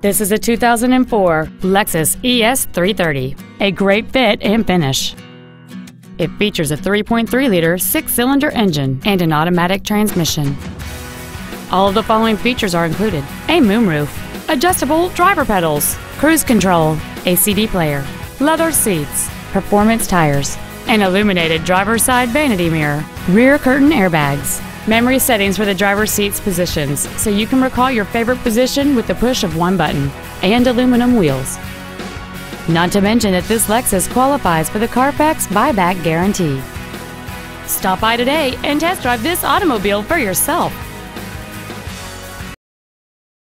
This is a 2004 Lexus ES330, a great fit and finish. It features a 3.3-liter six-cylinder engine and an automatic transmission. All of the following features are included. A moonroof, adjustable driver pedals, cruise control, a CD player, leather seats, performance tires, an illuminated driver's side vanity mirror, rear curtain airbags, memory settings for the driver's seat's positions so you can recall your favorite position with the push of one button, and aluminum wheels. Not to mention that this Lexus qualifies for the Carfax buyback guarantee. Stop by today and test drive this automobile for yourself.